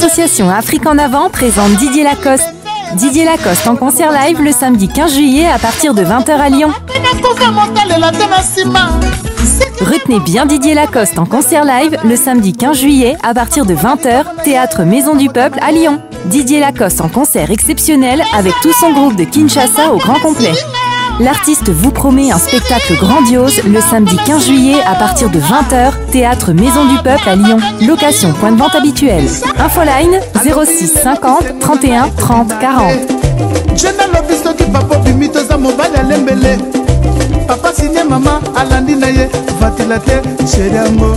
L'association Afrique en avant présente Didier Lacoste. Didier Lacoste en concert live le samedi 15 juillet à partir de 20h à Lyon. Retenez bien Didier Lacoste en concert live le samedi 15 juillet à partir de 20h, théâtre Maison du Peuple à Lyon. Didier Lacoste en concert exceptionnel avec tout son groupe de Kinshasa au grand complet. L'artiste vous promet un spectacle grandiose le samedi 15 juillet à partir de 20h, théâtre Maison du Peuple à Lyon. Location point de vente habituel. Infoline 06 50 31 30 40. papa signe mama alandi na ye vatela te sheri yango